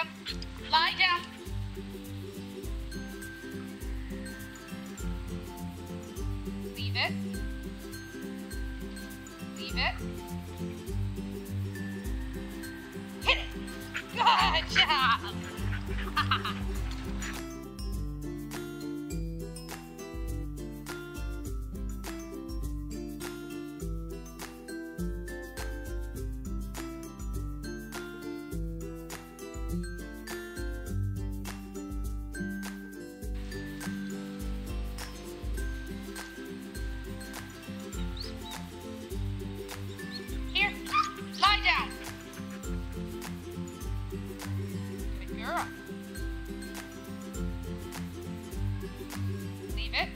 Come, lie down. Leave it. Leave it. Hit it. Good job. Leave it.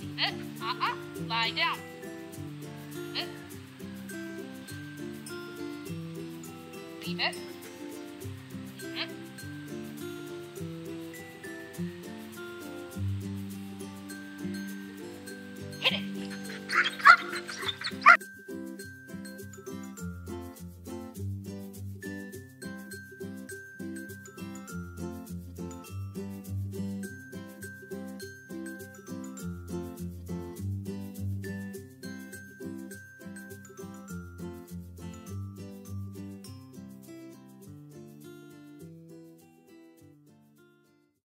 Leave it. Uh-uh. Lie down. Leave. Leave it. Leave it. Hit it.